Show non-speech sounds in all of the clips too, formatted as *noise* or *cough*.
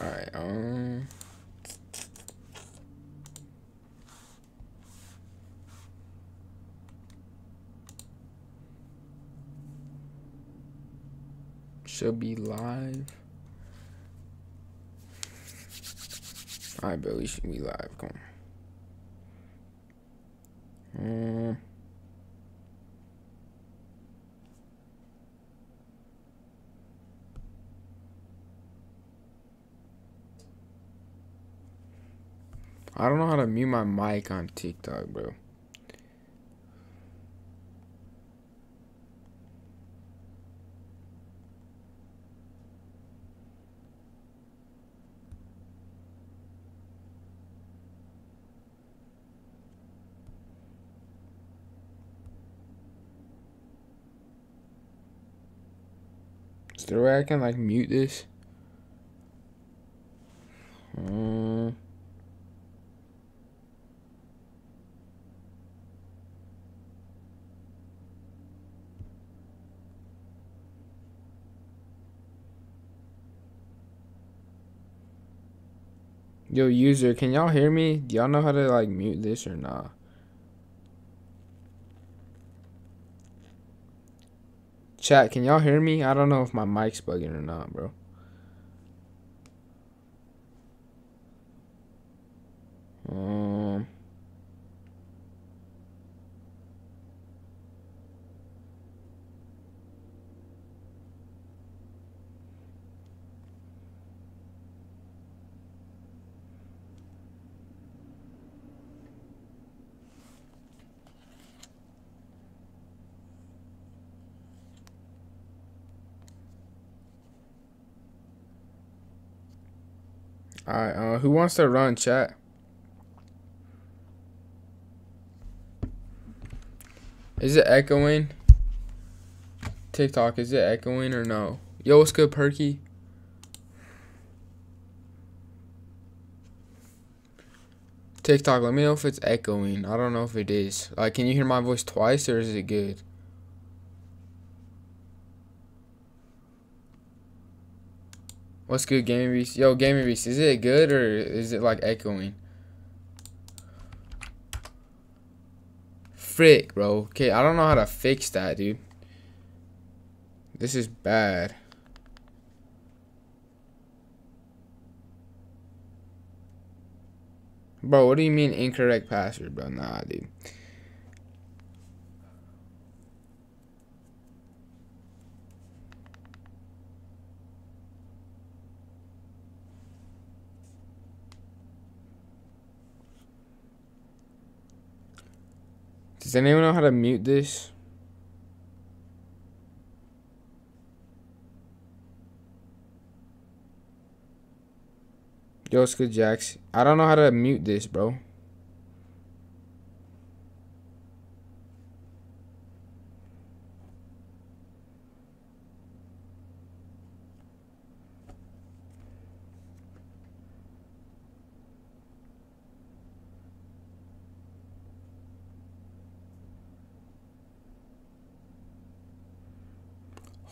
Alright, um. Should be live. Alright, bro, we should be live. Come on. Um. I don't know how to mute my mic on TikTok, bro. Is there a way I can like mute this? Um, Yo, user, can y'all hear me? Do y'all know how to like mute this or not? Chat, can y'all hear me? I don't know if my mic's bugging or not, bro. Um. Alright, uh, who wants to run chat? Is it echoing? TikTok, is it echoing or no? Yo, what's good, Perky? TikTok, let me know if it's echoing. I don't know if it is. Like, can you hear my voice twice or is it good? What's good, Gaming Beast? Yo, Gaming Beast, is it good or is it like echoing? Frick, bro. Okay, I don't know how to fix that, dude. This is bad. Bro, what do you mean incorrect password, bro? Nah, dude. Does anyone know how to mute this? Yo, it's good, Jax. I don't know how to mute this, bro.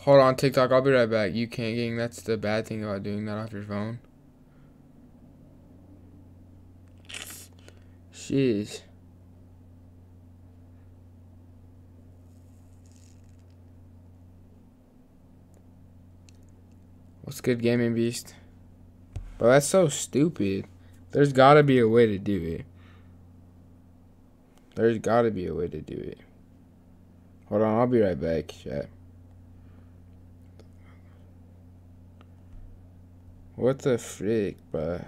Hold on, TikTok. I'll be right back. You can't gang. That's the bad thing about doing that off your phone. Jeez. What's good, Gaming Beast? But that's so stupid. There's gotta be a way to do it. There's gotta be a way to do it. Hold on, I'll be right back, chat. What the frick, bruh?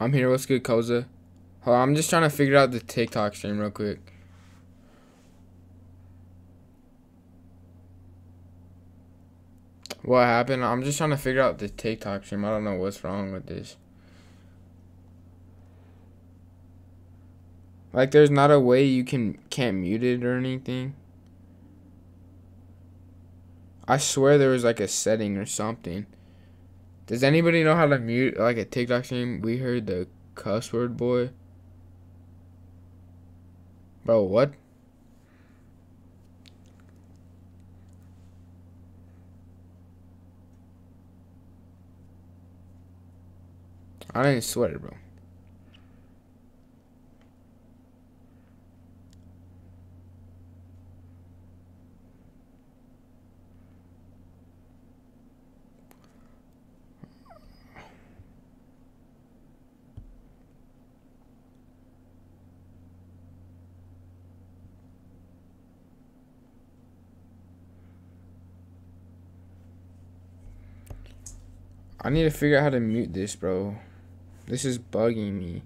I'm here. What's good, Koza? Hold on, I'm just trying to figure out the TikTok stream real quick. What happened? I'm just trying to figure out the TikTok stream. I don't know what's wrong with this. Like there's not a way you can can't mute it or anything. I swear there was like a setting or something. Does anybody know how to mute like a TikTok stream? We heard the cuss word boy. Bro, what? I didn't sweat, bro. I need to figure out how to mute this, bro. This is bugging me.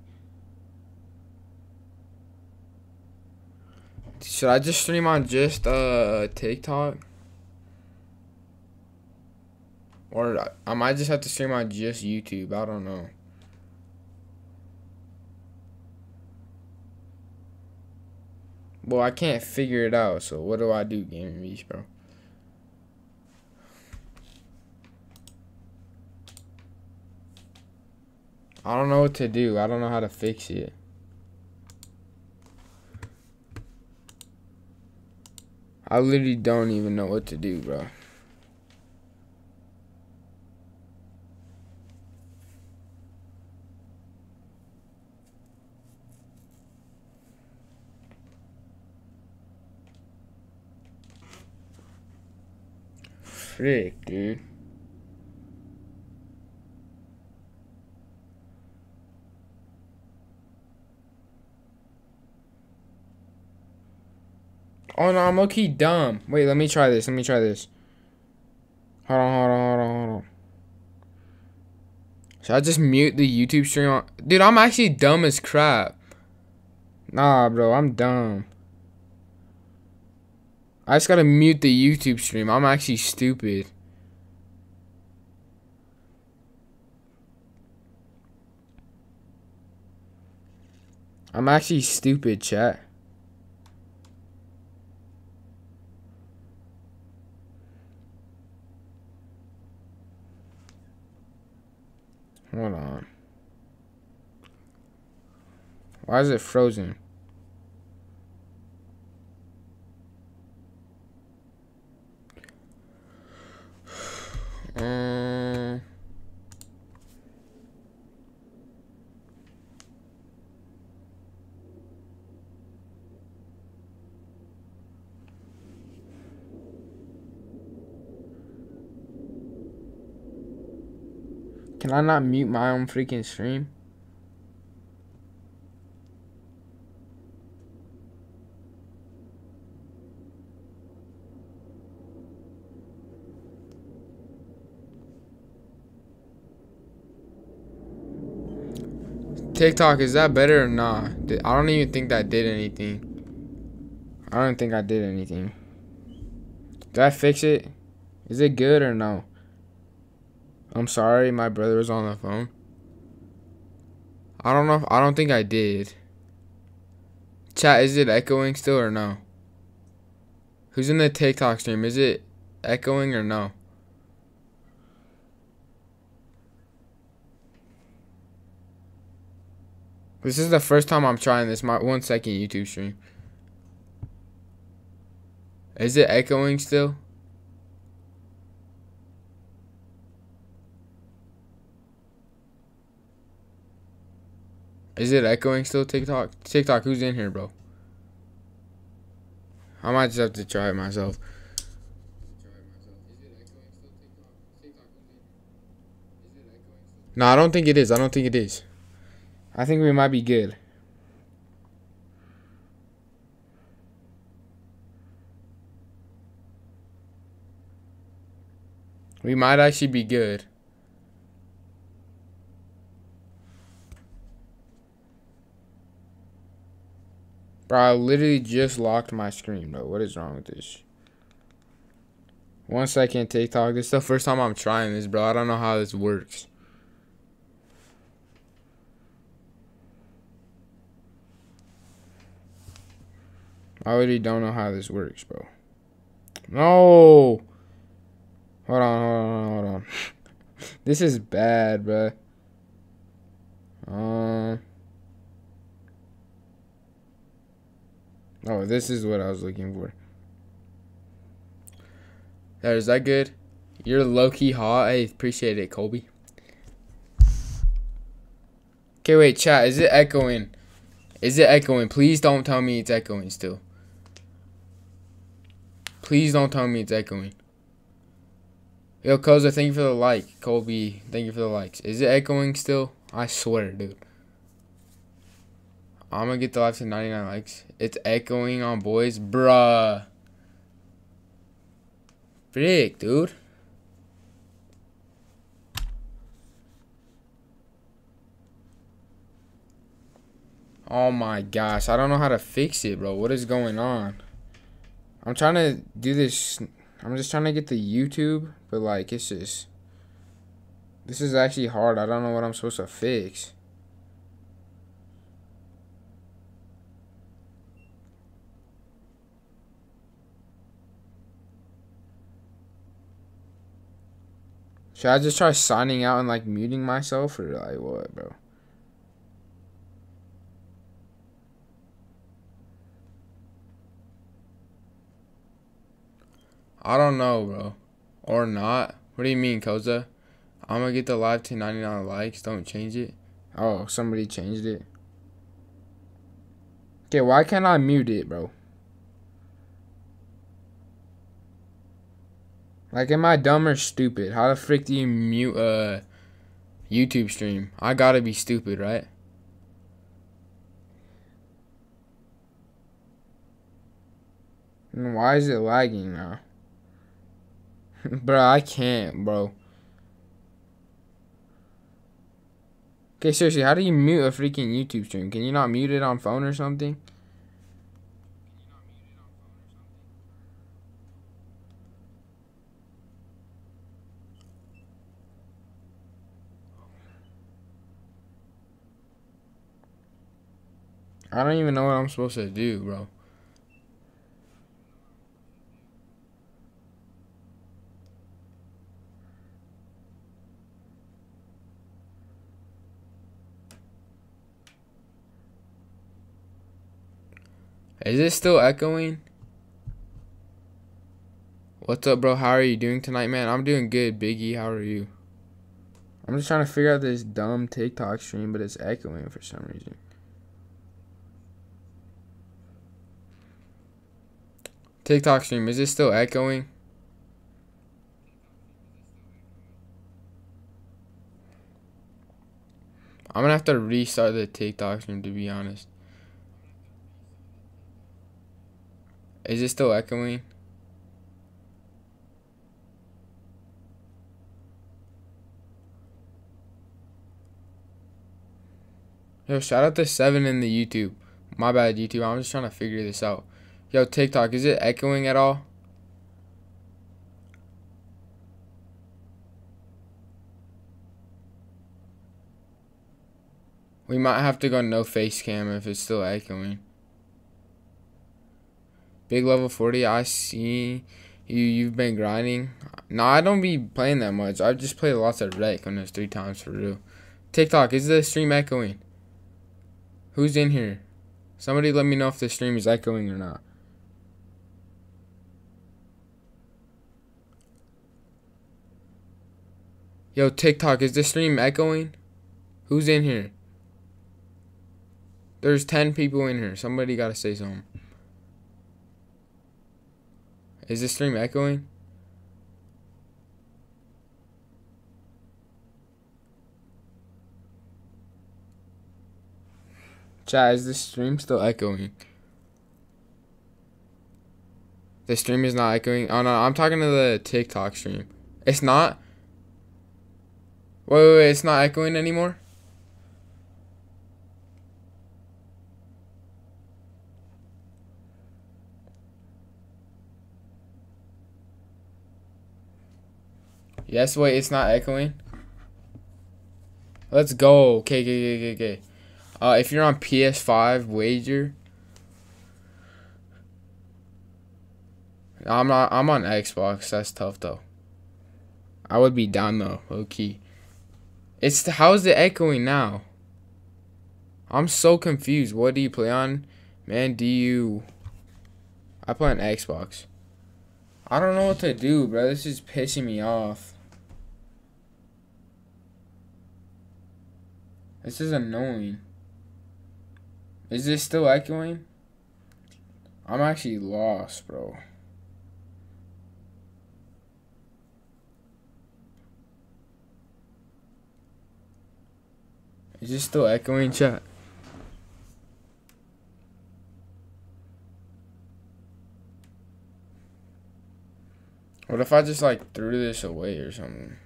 Should I just stream on just uh TikTok? Or I might just have to stream on just YouTube. I don't know. Well, I can't figure it out. So what do I do, Gaming Beast, bro? I don't know what to do. I don't know how to fix it. I literally don't even know what to do, bro. Frick, dude. Oh no, I'm okay dumb. Wait, let me try this. Let me try this. Hold on, hold on, hold on, hold on. Should I just mute the YouTube stream? On? Dude, I'm actually dumb as crap. Nah, bro, I'm dumb. I just gotta mute the YouTube stream. I'm actually stupid. I'm actually stupid, chat. Hold on. Why is it frozen? *sighs* Um, Can I not mute my own freaking stream? TikTok, is that better or not? Nah? I don't even think that did anything. I don't think I did anything. Did I fix it? Is it good or no? I'm sorry, my brother was on the phone. I don't know. If, I don't think I did. Chat, is it echoing still or no? Who's in the TikTok stream? Is it echoing or no? This is the first time I'm trying this. My one second YouTube stream. Is it echoing still? Is it echoing still TikTok? TikTok, who's in here, bro? I might just have to try it myself. No, I don't think it is. I don't think it is. I think we might be good. We might actually be good. Bro, I literally just locked my screen, bro. What is wrong with this? One second, TikTok. This is the first time I'm trying this, bro. I don't know how this works. I already don't know how this works, bro. No! Hold on, hold on, hold on. *laughs* this is bad, bro. Um... Oh, this is what I was looking for. There, is that good? You're low key hot. I appreciate it, Colby. Okay, wait, chat. Is it echoing? Is it echoing? Please don't tell me it's echoing still. Please don't tell me it's echoing. Yo, Koza, thank you for the like. Colby, thank you for the likes. Is it echoing still? I swear, dude. I'm gonna get the live to 99 likes. It's echoing on boys. Bruh. Frick, dude. Oh my gosh, I don't know how to fix it, bro. What is going on? I'm trying to do this. I'm just trying to get the YouTube, but like, it's just. This is actually hard. I don't know what I'm supposed to fix. Should I just try signing out and like muting myself or like what, bro? I don't know, bro. Or not. What do you mean, Koza? I'm gonna get the live to 99 likes. Don't change it. Oh, somebody changed it. Okay, why can't I mute it, bro? Like, am I dumb or stupid? How the frick do you mute a YouTube stream? I gotta be stupid, right? And why is it lagging now? *laughs* bro, I can't, bro. Okay, seriously, how do you mute a freaking YouTube stream? Can you not mute it on phone or something? I don't even know what I'm supposed to do, bro. Is it still echoing? What's up, bro? How are you doing tonight, man? I'm doing good, Biggie. How are you? I'm just trying to figure out this dumb TikTok stream, but it's echoing for some reason. TikTok stream, is it still echoing? I'm gonna have to restart the TikTok stream to be honest. Is it still echoing? Yo, shout out to Seven in the YouTube. My bad, YouTube. I'm just trying to figure this out. Yo, TikTok, is it echoing at all? We might have to go no face cam if it's still echoing. Big level 40, I see you you've been grinding. No, I don't be playing that much. I've just play lots of rec on it's three times for real. TikTok, is the stream echoing? Who's in here? Somebody let me know if the stream is echoing or not. Yo, TikTok, is the stream echoing? Who's in here? There's 10 people in here. Somebody gotta say something. Is this stream echoing? Chat, is this stream still echoing? The stream is not echoing. Oh no, I'm talking to the TikTok stream. It's not? Wait, wait, wait, it's not echoing anymore? Yes, wait, it's not echoing. Let's go. Okay, okay, okay, okay. Uh, if you're on PS5 wager, I'm not. I'm on Xbox. That's tough though. I would be down though, low key. It's the, how's it echoing now? I'm so confused. What do you play on, man? Do you I play on Xbox. I don't know what to do, bro. This is pissing me off. This is annoying. Is this still echoing? I'm actually lost, bro. Is this still echoing, chat? What if I just like threw this away or something?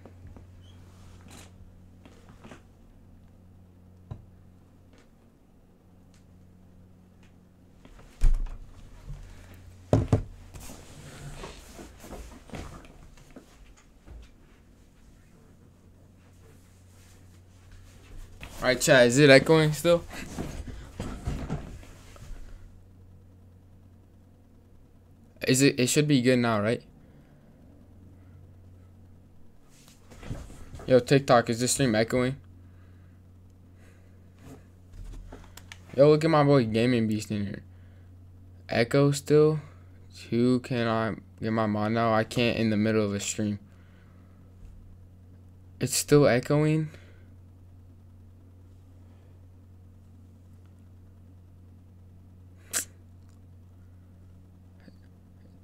Alright, chat, is it echoing still? Is it, it should be good now, right? Yo, TikTok, is this stream echoing? Yo, look at my boy Gaming Beast in here. Echo still? Two, can I get my mod now? I can't in the middle of a stream. It's still echoing?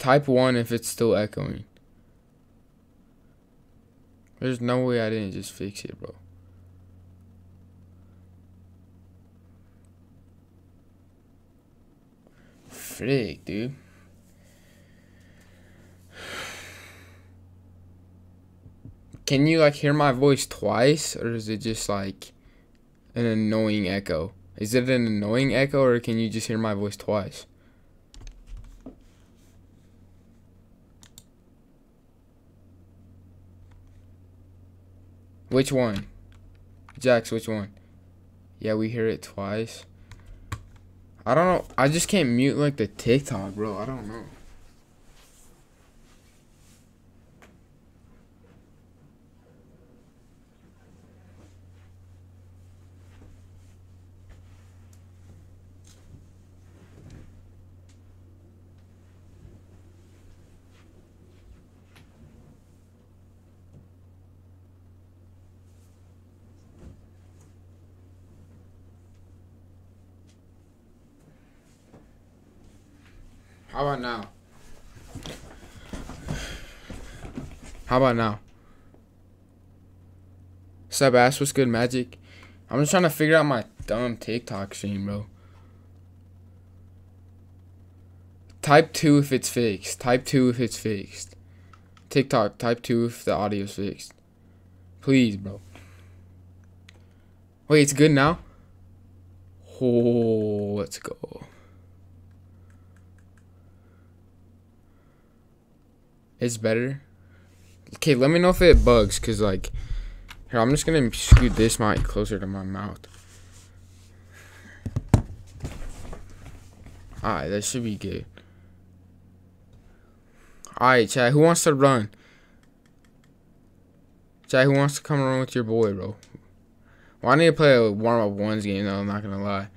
Type 1 if it's still echoing. There's no way I didn't just fix it, bro. Frick, dude. Can you like hear my voice twice or is it just like an annoying echo? Is it an annoying echo or can you just hear my voice twice? Which one? Jax, which one? Yeah, we hear it twice. I don't know. I just can't mute like the TikTok, bro. I don't know. How about now? How about now? Sub ass, what's good, Magic? I'm just trying to figure out my dumb TikTok stream, bro. Type 2 if it's fixed. Type 2 if it's fixed. TikTok, type 2 if the audio's fixed. Please, bro. Wait, it's good now? Oh, let's go. It's better. Okay, let me know if it bugs, cause like, here I'm just gonna scoot this mic closer to my mouth. Alright, that should be good. Alright, Chad, who wants to run? Chad, who wants to come run with your boy, bro? Well, I need to play a warm up ones game though, I'm not gonna lie.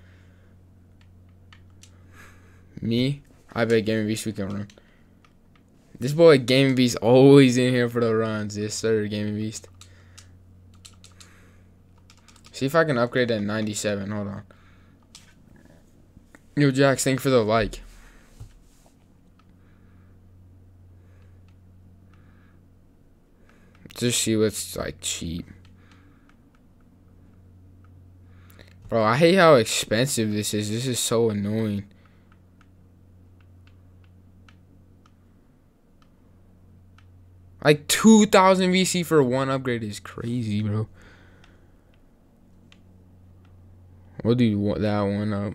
Me? I bet Gaming Beast we can run. This boy Gaming Beast always in here for the runs. Yes, sir, Gaming Beast. See if I can upgrade that 97. Hold on. Yo, Jax, thank you for the like. Just see what's like cheap. Bro, I hate how expensive this is. This is so annoying. Like 2,000 VC for one upgrade is crazy, bro. We'll do that one up.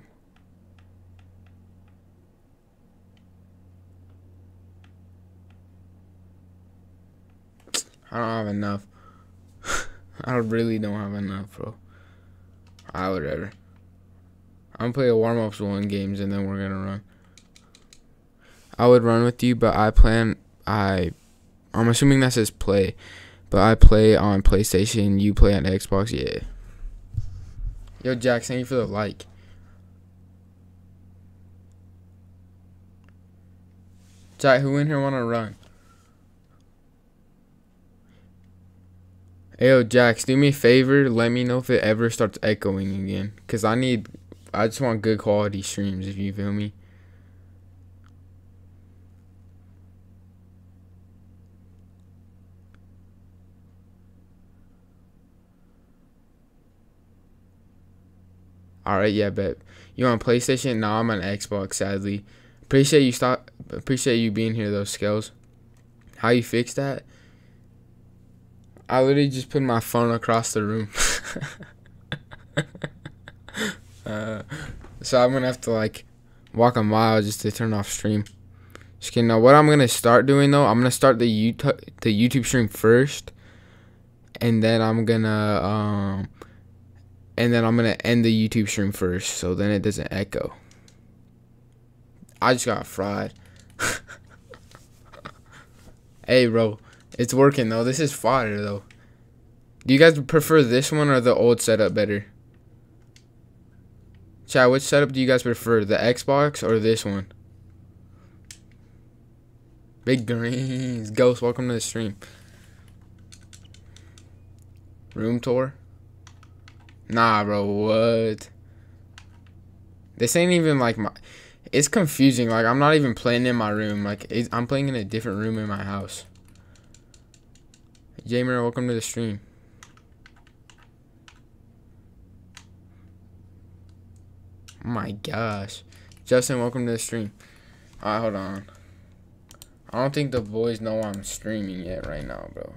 I don't have enough. *laughs* I really don't have enough, bro. Ah, I would ever. I'm gonna play a warm ups one games and then we're gonna run. I would run with you, but I plan I I'm assuming that says play, but I play on PlayStation. You play on Xbox. Yeah. Yo, Jack, thank you for the like. Chat, who in here wanna run? Hey, yo, Jax, do me a favor. Let me know if it ever starts echoing again. Cause I need, I just want good quality streams. If you feel me. All right, yeah, but You on PlayStation? No, I'm on Xbox. Sadly, appreciate you stop. Appreciate you being here though, Skills. How you fix that? I literally just put my phone across the room. *laughs* uh, so I'm gonna have to like walk a mile just to turn off stream. Just kidding. Now, what I'm gonna start doing though, I'm gonna start the YouTube the YouTube stream first, and then I'm gonna um and then I'm gonna end the YouTube stream first, so then it doesn't echo. I just got fried. *laughs* hey, bro, it's working though. This is fire though. Do you guys prefer this one or the old setup better? Chat, which setup do you guys prefer, the Xbox or this one? Big greens, Ghost, welcome to the stream. Room tour. Nah, bro, what? This ain't even like my. It's confusing. Like I'm not even playing in my room. Like I'm playing in a different room in my house. Jamer, welcome to the stream. Oh my gosh. Justin, welcome to the stream. Alright, hold on. I don't think the boys know I'm streaming yet right now, bro.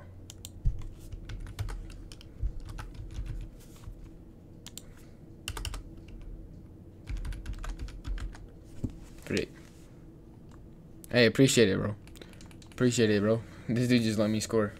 Great. Hey, appreciate it, bro. Appreciate it, bro. *laughs* This dude just let me score.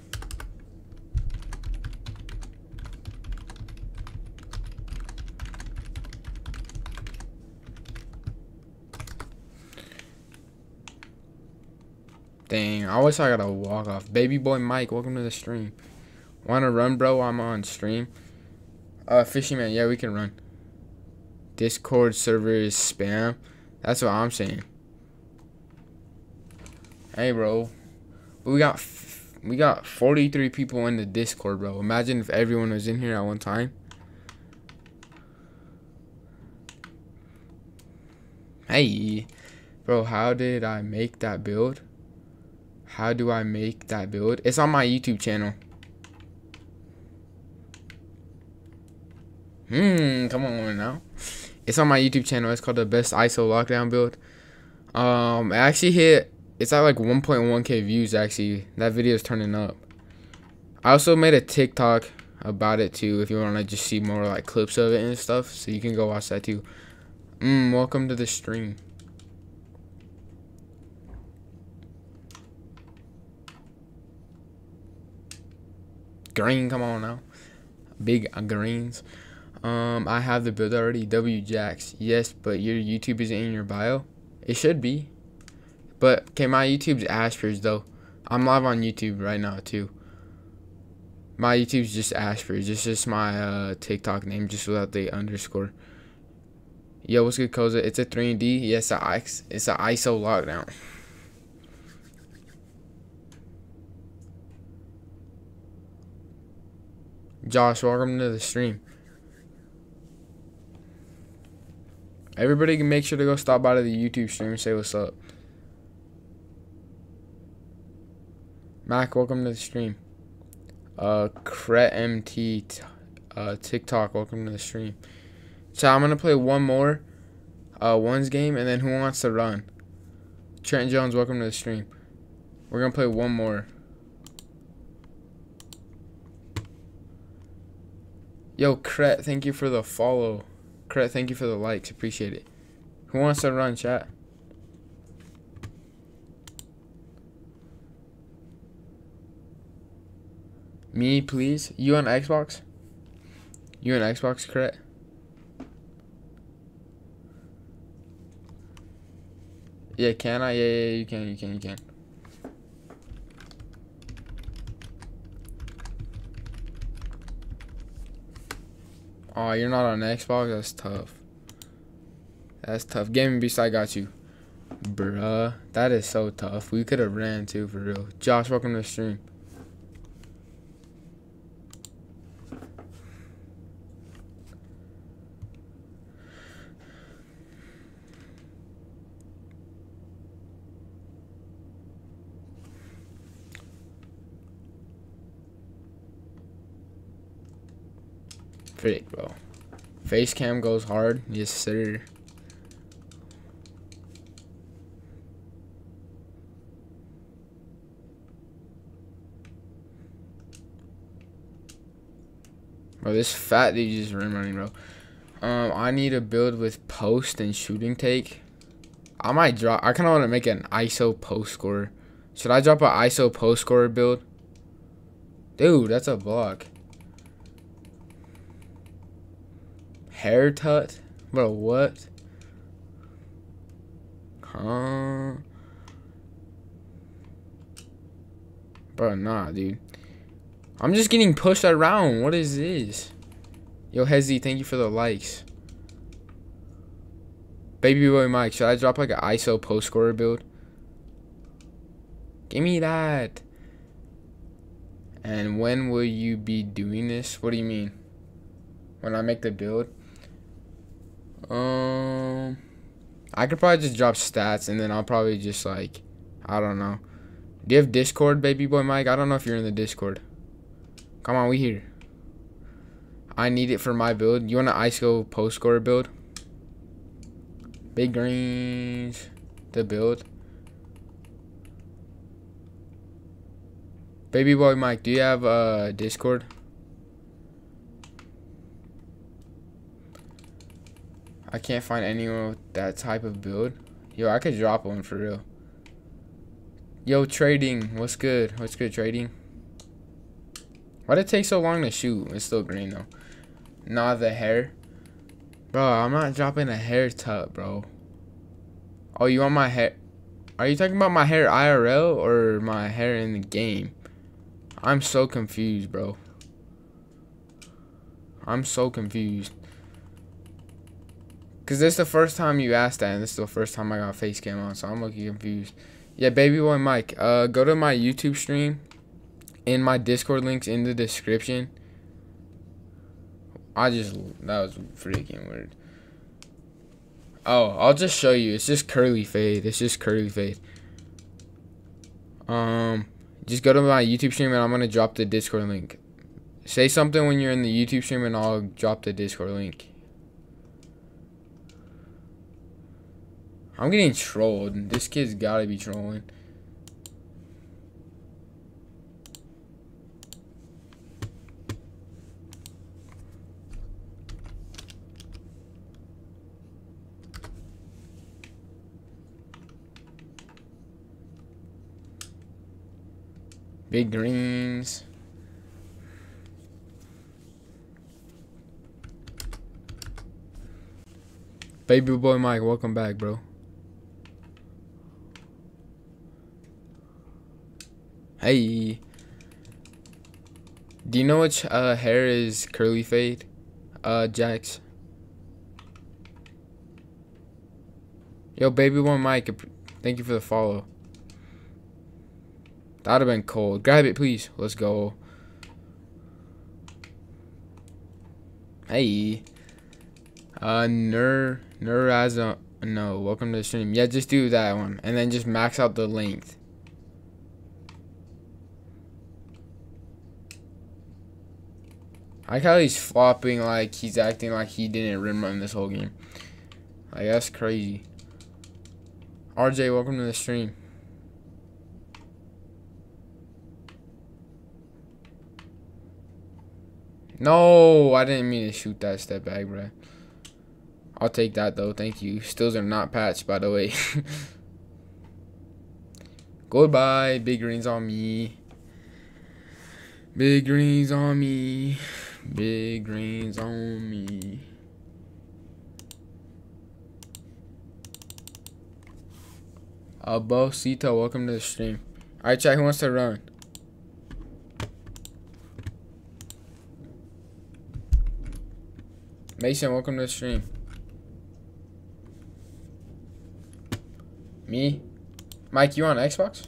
Dang, I wish I got a walk off. Baby boy Mike, welcome to the stream. Wanna run, bro? I'm on stream. Uh, Fishy Man, yeah, we can run. Discord server is spam. That's what I'm saying. Hey, bro. We got we got 43 people in the Discord, bro. Imagine if everyone was in here at one time. Hey, bro, how did I make that build? How do I make that build? It's on my YouTube channel. Hmm, come on now. It's on my YouTube channel. It's called the best ISO lockdown build. Um, I actually hit. It's at like 1.1k views. Actually, that video is turning up. I also made a TikTok about it too. If you want to just see more like clips of it and stuff, so you can go watch that too. Mm, welcome to the stream. Green, come on now. Big greens. Um, I have the build already. W Jax. Yes, but your YouTube isn't in your bio. It should be. But okay, my YouTube's Ashbridge's though. I'm live on YouTube right now too. My YouTube's just Ashbridge's. It's just my uh, TikTok name, just without the underscore. Yo, what's good, Koza? It's a 3D. Yes, it's it's a ISO lockdown. Josh, welcome to the stream. Everybody can make sure to go stop by to the YouTube stream and say what's up. Mac, welcome to the stream. Uh, Cret MT, uh, TikTok, welcome to the stream. So I'm gonna play one more, uh, one's game, and then who wants to run? Trent Jones, welcome to the stream. We're gonna play one more. Yo, Cret, thank you for the follow. Credit, thank you for the likes. Appreciate it. Who wants to run chat? Me, please. You on Xbox? You on Xbox, correct? Yeah, can I? Yeah, yeah, you can, you can, you can. Oh, you're not on Xbox? That's tough. That's tough. Gaming Beast, I got you. Bruh, that is so tough. We could have ran too, for real. Josh, welcome to the stream. Frick, bro. Face cam goes hard. Yes, sir. Bro, this fat dude just rim running, bro. Um, I need a build with post and shooting take. I might drop. I kind of want to make an ISO post scorer. Should I drop an ISO post scorer build? Dude, that's a block. Hair tut? Bro, what? Huh? Bro, nah, dude. I'm just getting pushed around. What is this? Yo, Hezzy, thank you for the likes. Baby boy Mike, should I drop like an ISO post scorer build? Give me that. And when will you be doing this? What do you mean? When I make the build? Um, I could probably just drop stats and then I'll probably just like, I don't know. Do you have Discord, baby boy Mike? I don't know if you're in the Discord. Come on, we here. I need it for my build. You want an ISO post score build? Big greens, the build. Baby boy Mike, do you have uh Discord? I can't find anyone with that type of build. Yo, I could drop one for real. Yo, trading. What's good? What's good, trading? Why'd it take so long to shoot? It's still green, though. Nah, the hair. Bro, I'm not dropping a hair tut, bro. Oh, you want my hair? Are you talking about my hair IRL or my hair in the game? I'm so confused, bro. I'm so confused. Cause this is the first time you asked that, and this is the first time I got face cam on, so I'm looking confused. Yeah, baby boy Mike, uh, go to my YouTube stream, in my Discord links in the description. I just that was freaking weird. Oh, I'll just show you. It's just curly fade. It's just curly fade. Um, just go to my YouTube stream and I'm gonna drop the Discord link. Say something when you're in the YouTube stream and I'll drop the Discord link. I'm getting trolled. This kid's gotta be trolling. Big greens. Baby boy Mike, welcome back, bro. Hey. Do you know which uh, hair is curly fade? Uh, Jax. Yo, baby one Mike, thank you for the follow. That'd have been cold. Grab it, please. Let's go. Hey. Uh, Nur, Nur as a, no, welcome to the stream. Yeah, just do that one. And then just max out the length. Like how he's flopping like he's acting like he didn't rim run this whole game. Like that's crazy. RJ, welcome to the stream. No, I didn't mean to shoot that step back, bro. I'll take that though. Thank you. Stills are not patched, by the way. *laughs* Goodbye. Big greens on me. Big greens on me. Big greens on me. Above Sita, welcome to the stream. Alright, chat, who wants to run? Mason, welcome to the stream. Me? Mike, you on Xbox?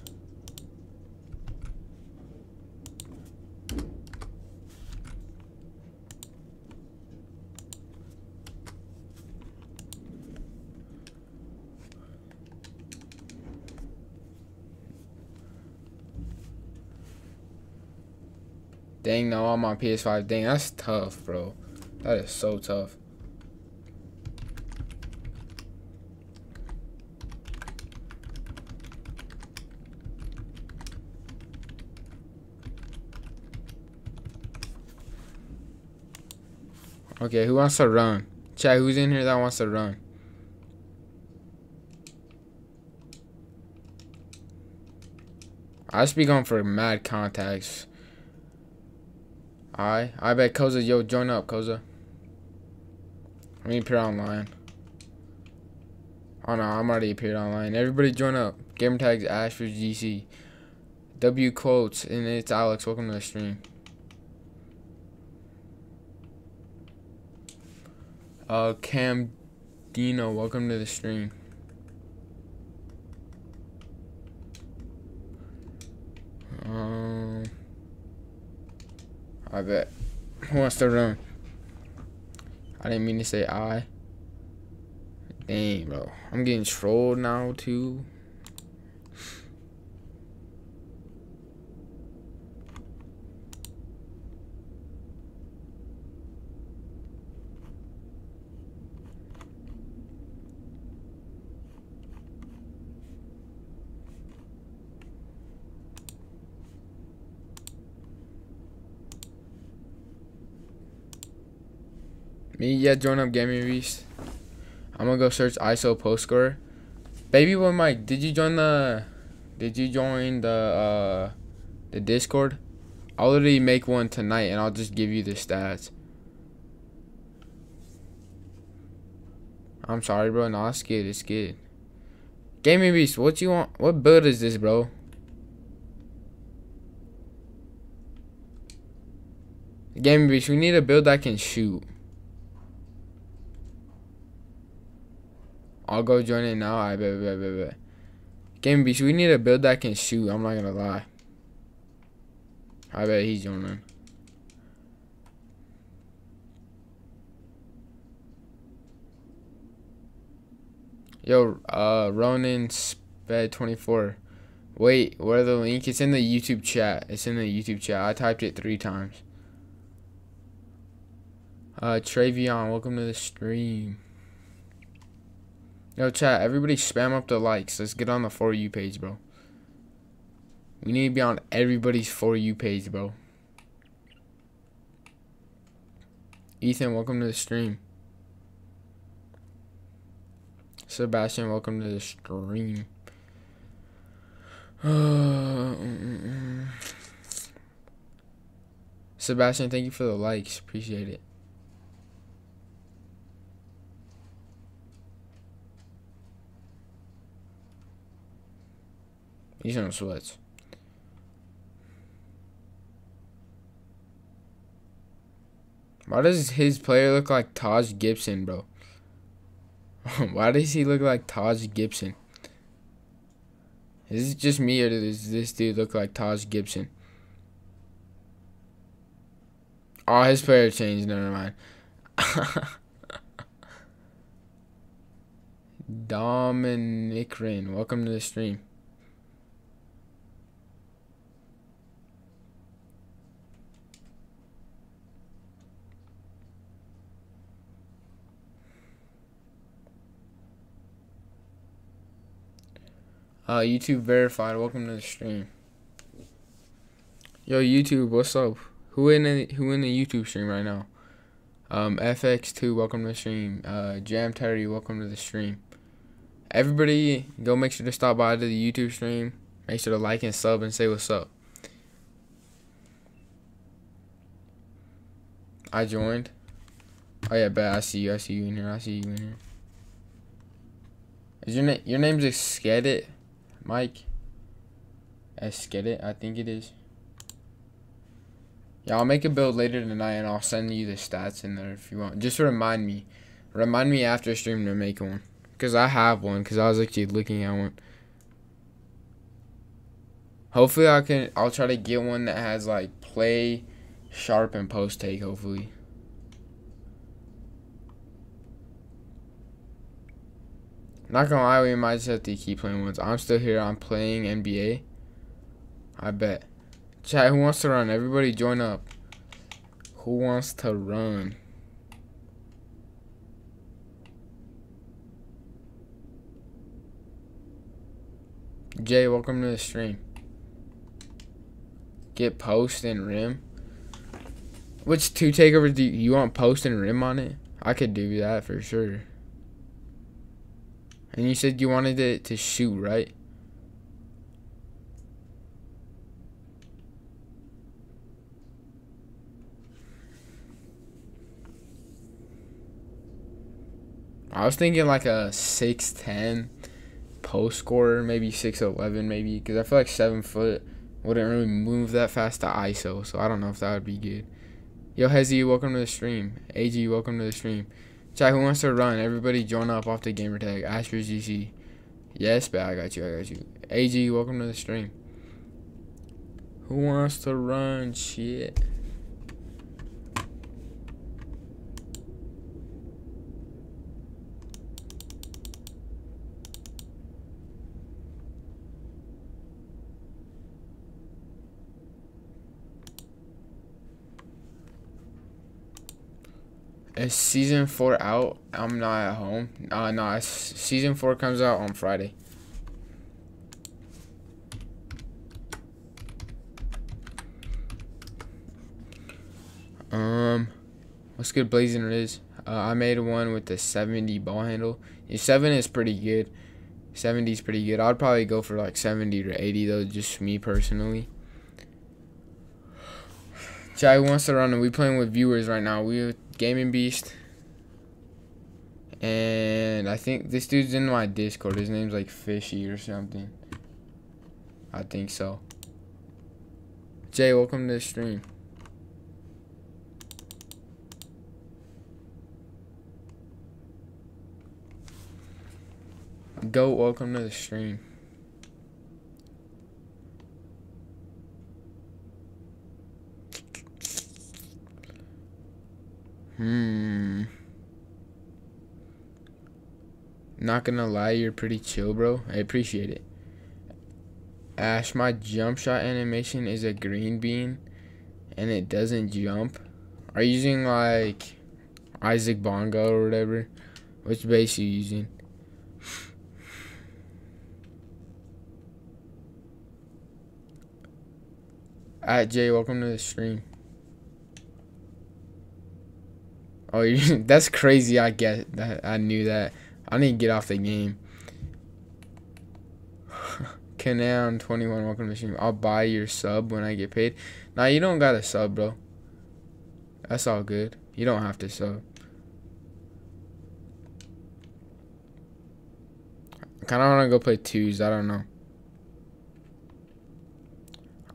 Dang, no, I'm on PS5. Dang, that's tough, bro. That is so tough. Okay, who wants to run? Chat, who's in here that wants to run? I just be going for mad contacts. I I bet Koza, yo, join up, Koza. Let me appear online. Oh no, I'm already appeared online. Everybody join up. Gamer tags Ash for GC. W quotes and it's Alex. Welcome to the stream. Uh, Cam Dino, welcome to the stream. Um. I bet. Who wants to run? I didn't mean to say I. Dang, bro. I'm getting trolled now, too. Me, yeah, join up Gaming Beast. I'm gonna go search ISO post score. Baby boy Mike, did you join the did you join the uh the Discord? I'll literally make one tonight and I'll just give you the stats. I'm sorry bro, no it's good, it's good. Gaming Beast, what you want what build is this bro? Gaming Beast, we need a build that can shoot. I'll go join it now. I bet, bet, bet, bet. Game Beast, we need a build that can shoot. I'm not gonna lie. I bet he's joining. Yo, uh, Ronin Sped 24. Wait, where the link? It's in the YouTube chat. It's in the YouTube chat. I typed it three times. Uh, Travion, welcome to the stream. Yo, chat, everybody spam up the likes. Let's get on the For You page, bro. We need to be on everybody's For You page, bro. Ethan, welcome to the stream. Sebastian, welcome to the stream. *sighs* Sebastian, thank you for the likes. Appreciate it. He's on sweats. Why does his player look like Taj Gibson, bro? *laughs* Why does he look like Taj Gibson? Is it just me or does this dude look like Taj Gibson? Oh, his player changed. Never mind. *laughs* Dominic Rain, welcome to the stream. Uh, YouTube verified. Welcome to the stream. Yo, YouTube, what's up? Who in the who in the YouTube stream right now? Um, FX2, welcome to the stream. Uh, Jam Terry, welcome to the stream. Everybody, go make sure to stop by to the YouTube stream. Make sure to like and sub and say what's up. I joined. Oh yeah, bet I see you. I see you in here. I see you in here. Is your name your name's Skedit? Mike. Let's get it. I think it is. Yeah, I'll make a build later tonight and I'll send you the stats in there if you want. Just remind me. Remind me after stream to make one. Because I have one. Because I was actually looking at one. Hopefully I can, I'll try to get one that has like play, sharp, and post take hopefully. Not gonna lie, we might just have to keep playing ones. I'm still here. I'm playing NBA. I bet. Chat, who wants to run? Everybody join up. Who wants to run? Jay, welcome to the stream. Get post and rim. Which two takeovers do you, you want post and rim on it? I could do that for sure. And you said you wanted it to shoot, right? I was thinking like a 6'10 post scorer, maybe 6'11 maybe, because I feel like 7 foot wouldn't really move that fast to ISO, so I don't know if that would be good. Yo, Hezzy, welcome to the stream. AG, welcome to the stream. Chat, who wants to run? Everybody join up off the gamer tag. Astros GC. Yes, but I got you, I got you. AG, welcome to the stream. Who wants to run? Shit. Is season four out? I'm not at home. Uh, no, season four comes out on Friday. Um, what's good, Blazing Riz? Uh, I made one with the 70 ball handle. Your 7 is pretty good. 70 is pretty good. I'd probably go for like 70 to 80 though, just me personally. Chai wants to run, we playing with viewers right now. We Gaming Beast. And I think this dude's in my Discord. His name's like Fishy or something. I think so. Jay, welcome to the stream. Go, welcome to the stream. Hmm. Not gonna lie, you're pretty chill, bro. I appreciate it. Ash, my jump shot animation is a green bean and it doesn't jump. Are you using like Isaac Bonga or whatever? Which base you using? Alright, Jay, welcome to the stream. Oh, *laughs* that's crazy. I get that. I knew that. I need to get off the game. *laughs* Canan 21, welcome to the stream. I'll buy your sub when I get paid. Nah, you don't got a sub, bro. That's all good. You don't have to sub. I kind of want to go play twos. I don't know.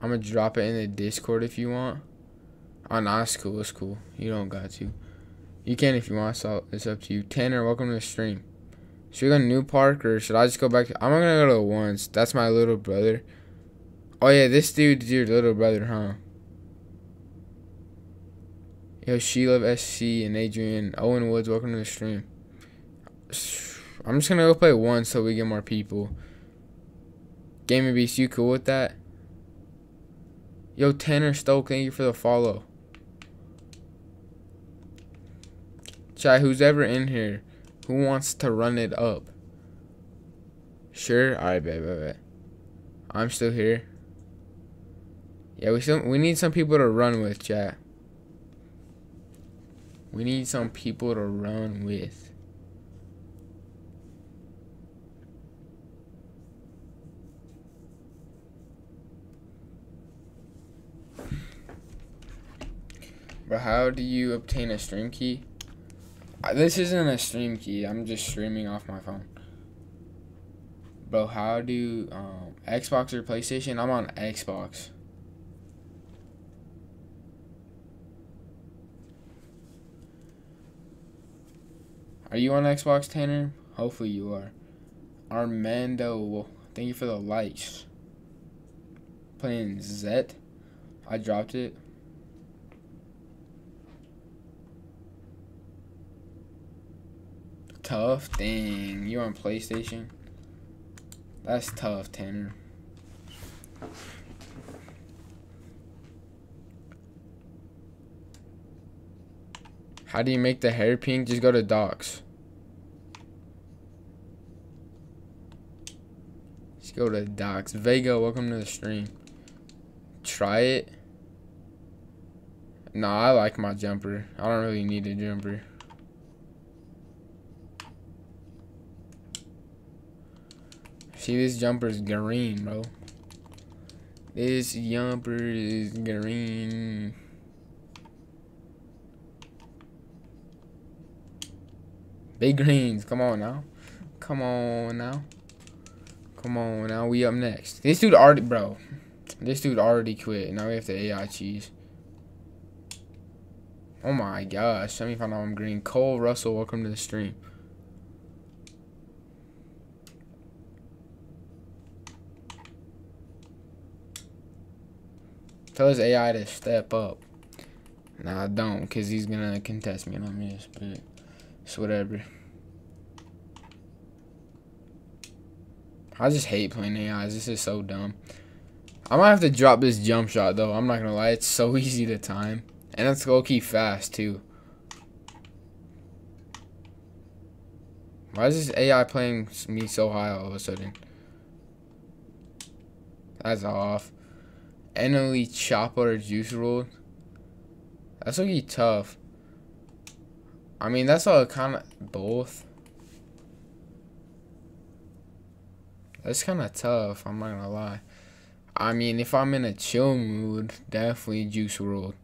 I'm going to drop it in the Discord if you want. Oh, nah, it's cool. It's cool. You don't got to. You can if you want, so it's up to you. Tanner, welcome to the stream. Should we go to New Park or should I just go back? I'm gonna go to the ones. That's my little brother. Oh yeah, this dude's your little brother, huh? Yo, Sheila SC and Adrian Owen Woods, welcome to the stream. I'm just gonna go play one so we get more people. Gaming Beast, you cool with that? Yo, Tanner Stoke, thank you for the follow. Chai, who's ever in here, who wants to run it up? Sure? Alright, bet, bet, bet. I'm still here. Yeah, we still we need some people to run with, chat. We need some people to run with. But how do you obtain a stream key? This isn't a stream key. I'm just streaming off my phone. Bro, how do um, Xbox or PlayStation? I'm on Xbox. Are you on Xbox, Tanner? Hopefully you are. Armando, thank you for the likes. Playing Zet. I dropped it. Tough? Dang. you're on PlayStation? That's tough, Tanner. How do you make the hair pink? Just go to docs. Just go to docs. Vega, welcome to the stream. Try it. Nah, I like my jumper. I don't really need a jumper. See, this jumper is green, bro. This jumper is green. Big greens, come on now. Come on now. Come on now, we up next. This dude already, bro. This dude already quit. Now we have to AI cheese. Oh my gosh, let me find out I'm green. Cole Russell, welcome to the stream. Tell his AI to step up. Nah, I don't, because he's going to contest me on this, but it's whatever. I just hate playing AIs. This is so dumb. I might have to drop this jump shot, though. I'm not going to lie. It's so *laughs* easy to time. And it's low-key fast, too. Why is this AI playing me so high all of a sudden? That's off. NLE Choppa or Juice WRLD. That's gonna be tough. I mean, that's all kind of both. That's kind of tough. I'm not gonna lie. I mean, if I'm in a chill mood, definitely Juice WRLD.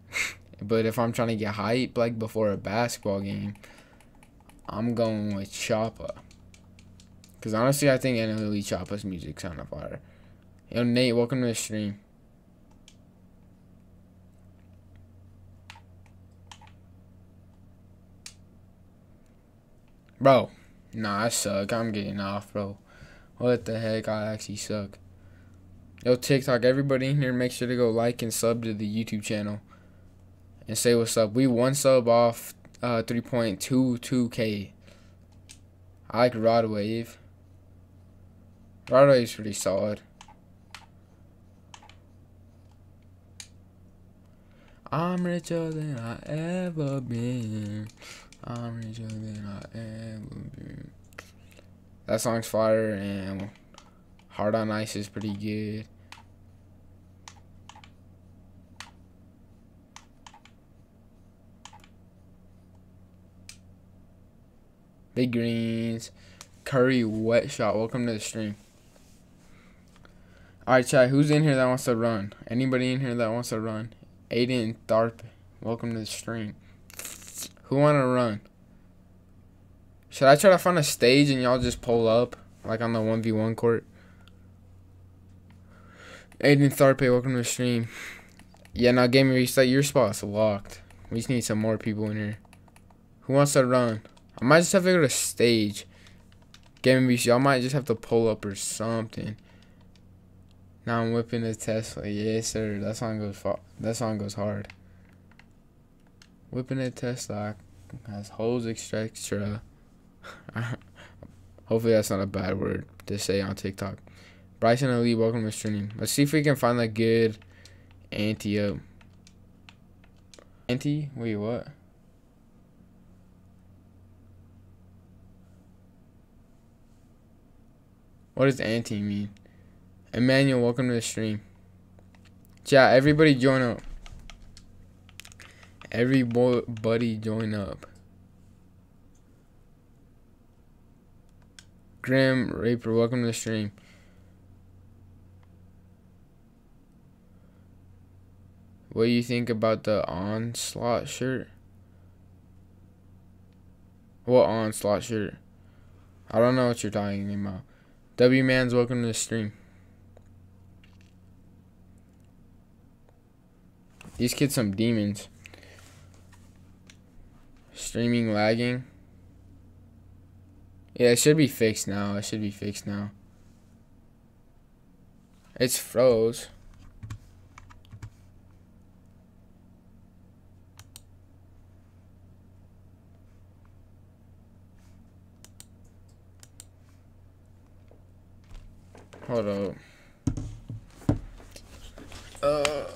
*laughs* but if I'm trying to get hype, like before a basketball game, I'm going with Choppa. Cause honestly, I think NLE Choppa's music kind of fire. Yo, Nate, welcome to the stream. Bro, nah, I suck. I'm getting off, bro. What the heck? I actually suck. Yo, TikTok, everybody in here, make sure to go like and sub to the YouTube channel. And say what's up. We one sub off uh, 3.22k. I like Rod Wave. Rod Wave's pretty solid. I'm richer than I ever been. I'm than I. That song's fire and Heart on Ice is pretty good. Big Greens, Curry Wet Shot. Welcome to the stream. Alright, chat. Who's in here that wants to run? Anybody in here that wants to run? Aiden Tharp. Welcome to the stream. Who want to run? Should I try to find a stage and y'all just pull up? Like on the 1v1 court? Aiden Tharpe, welcome to the stream. Yeah, now Game Reset, your spot's locked. We just need some more people in here. Who wants to run? I might just have to go to stage. Game BC, I might just have to pull up or something. Now I'm whipping the Tesla. Yes, sir. That song goes. That song goes hard. Whipping a Tesla has holes extra. *laughs* Hopefully that's not a bad word to say on TikTok. Bryson Ali, welcome to stream. Let's see if we can find that good anti up. Anti? Wait, what? What does anti mean? Emmanuel, welcome to the stream. Chat, everybody join up. Everybody join up. Grim Raper, welcome to the stream. What do you think about the onslaught shirt? What onslaught shirt? I don't know what you're talking about. W Man's welcome to the stream. These kids some demons. Streaming lagging. Yeah, it should be fixed now. It should be fixed now. It's froze. Hold up. Uh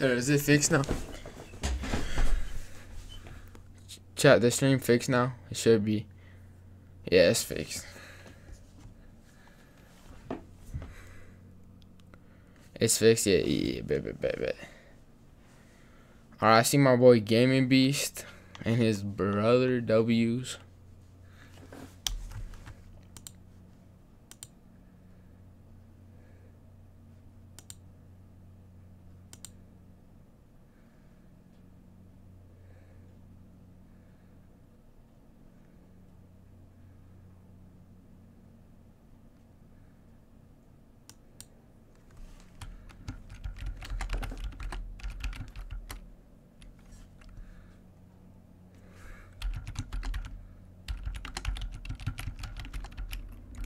There, is it fixed now? Chat, the stream fixed now? It should be. Yeah, it's fixed. It's fixed, yeah, yeah, yeah, bet, bet, bet. Alright, I see my boy Gaming Beast and his brother W's.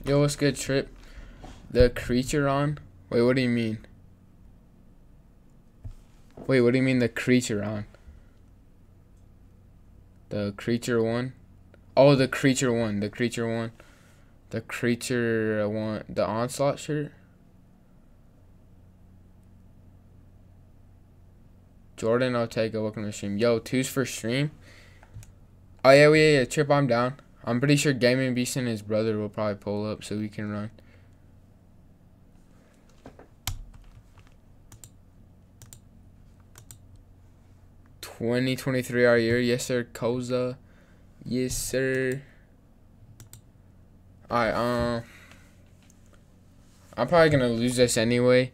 Yo, what's good, Trip? The creature on? Wait, what do you mean? Wait, what do you mean the creature on? The creature one? Oh, the creature one. The creature one. The creature one. The onslaught shirt? Jordan Ortega, welcome to the stream. Yo, twos for stream? Oh, yeah, yeah, yeah. Trip, I'm down. I'm pretty sure Gaming Beast and his brother will probably pull up so we can run. Twenty twenty three our year, yes sir. Koza, yes sir. Alright, um, I'm probably gonna lose this anyway.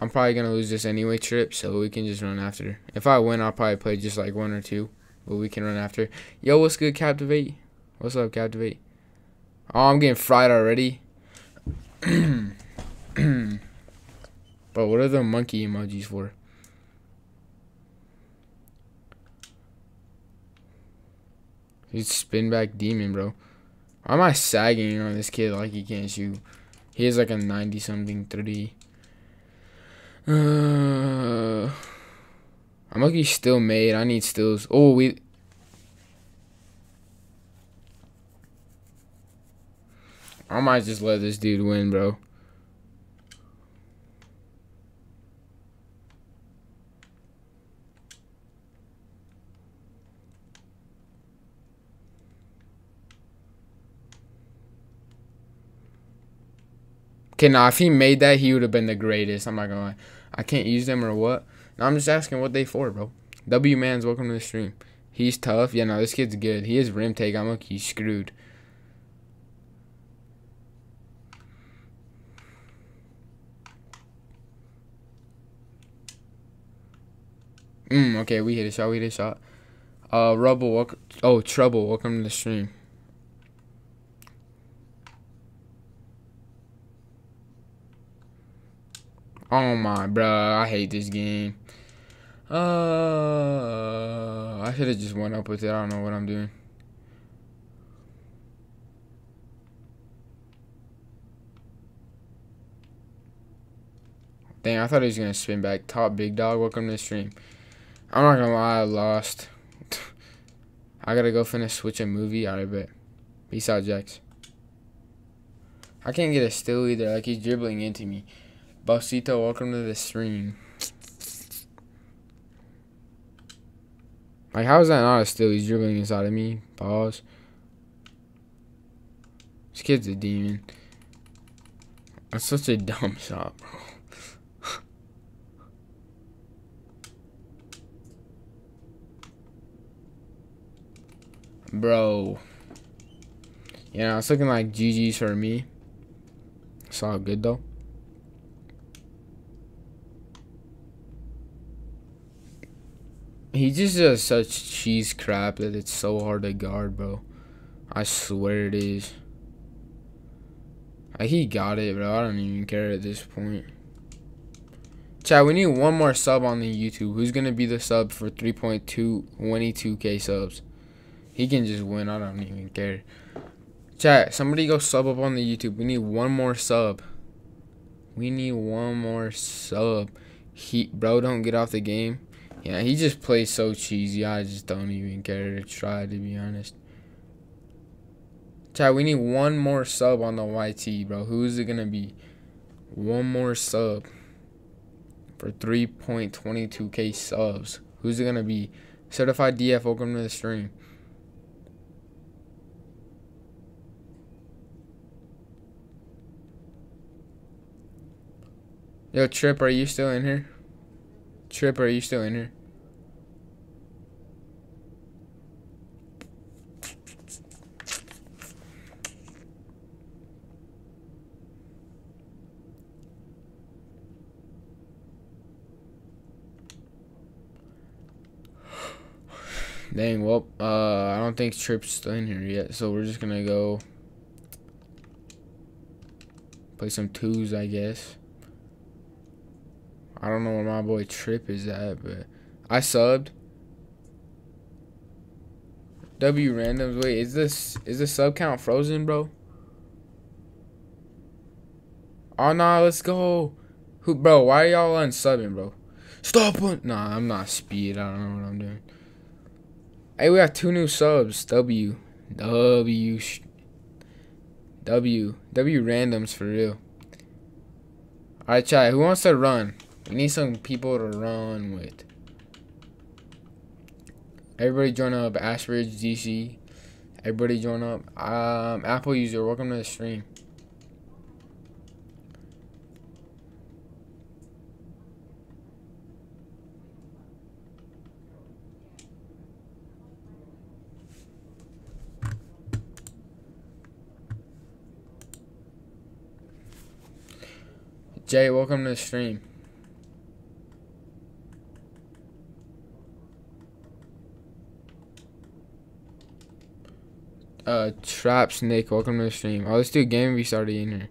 I'm probably gonna lose this anyway trip, so we can just run after. If I win, I'll probably play just like one or two, but we can run after. Yo, what's good, Captivate? What's up, Captivate? Oh, I'm getting fried already. *clears throat* Bro, what are the monkey emojis for? He's spin back demon, bro. Why am I sagging on this kid like he can't shoot? He has like a 90 something 30. *sighs* Uh, I'm lucky still made. I need stills. Oh, we I might just let this dude win, bro. Okay, now if he made that, he would have been the greatest. I'm not gonna lie. I can't use them or what. Now I'm just asking what they for, bro. W Man's welcome to the stream. He's tough. Yeah, no, this kid's good. He is rim take. I'm like, he's screwed. Mm, okay, we hit a shot. We hit a shot. Uh, Rubble, welcome. Oh, Trouble, welcome to the stream. Oh my, bro, I hate this game. Uh, I should have just went up with it. I don't know what I'm doing. Dang, I thought he was gonna spin back. Top big dog, welcome to the stream. I'm not gonna lie, I lost. I gotta go finish switching movie. out of it. Peace out, Jax. I can't get a still either. Like he's dribbling into me. Bosito, welcome to the stream. Like, how is that not a still? He's dribbling inside of me. Pause. This kid's a demon. That's such a dumb shot, bro. Bro. Yeah, it's looking like GG's for me. It's all good though. He just does such cheese crap that it's so hard to guard, bro. I swear it is. Like, he got it, bro. I don't even care at this point. Chad, we need one more sub on the YouTube. Who's gonna be the sub for 3.222k subs? He can just win. I don't even care. Chat, somebody go sub up on the YouTube. We need one more sub. We need one more sub. He, bro, don't get off the game. Yeah, he just plays so cheesy. I just don't even care to try, to be honest. Chat, we need one more sub on the YT, bro. Who is it going to be? One more sub for 3.22k subs. Who's it going to be? Certified DF, welcome to the stream. Yo, Trip, are you still in here? Trip, are you still in here? *sighs* Dang, well, uh, I don't think Trip's still in here yet, so we're just gonna go play some twos, I guess. Don't know where my boy Trip is at, but I subbed. W randoms. Wait, is this is the sub count frozen, bro? Oh nah, let's go. Who, bro? Why are y'all unsubbing, bro? Stop one. Nah, I'm not speed. I don't know what I'm doing. Hey, we got two new subs. W, W, W, W randoms for real. Alright, chat. Who wants to run? We need some people to run with. Everybody join up. Ashbridge DC. Everybody join up. Um, Apple user, welcome to the stream. Jay, welcome to the stream. Uh, Trap Snake, welcome to the stream. Oh, let's do a game restarted in here.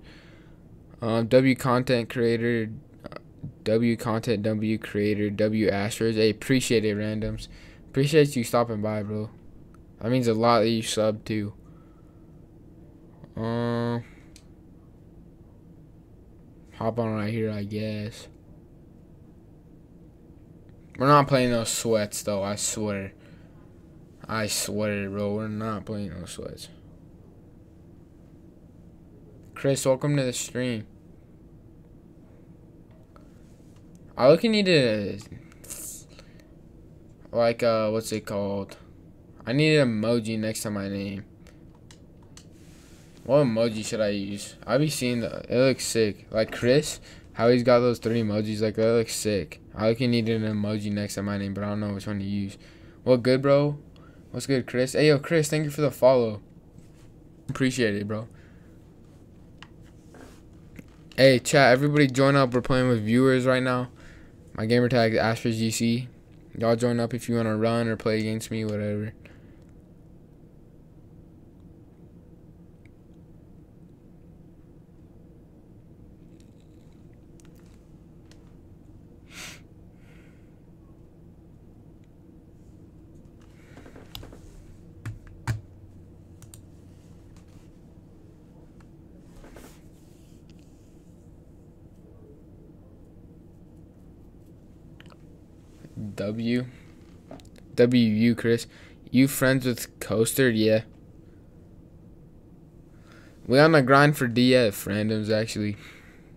Um, W content creator, W content W creator, W Astros. Hey, appreciate it, randoms. Appreciate you stopping by, bro. That means a lot that you sub too. Um, hop on right here, I guess. We're not playing those sweats though. I swear. I swear, bro, we're not playing no sweats. Chris, welcome to the stream. I look need to like uh what's it called? I need an emoji next to my name. What emoji should I use? I be seeing the it looks sick. Like Chris, how he's got those three emojis, like that looks sick. I look need an emoji next to my name, but I don't know which one to use. What good, bro? What's good, Chris? Hey, yo, Chris, thank you for the follow. Appreciate it, bro. Hey, chat, everybody join up. We're playing with viewers right now. My gamer tag is AstraGC. Y'all join up if you want to run or play against me, whatever. W. W U Chris. You friends with Coaster? Yeah. We on the grind for DF randoms actually.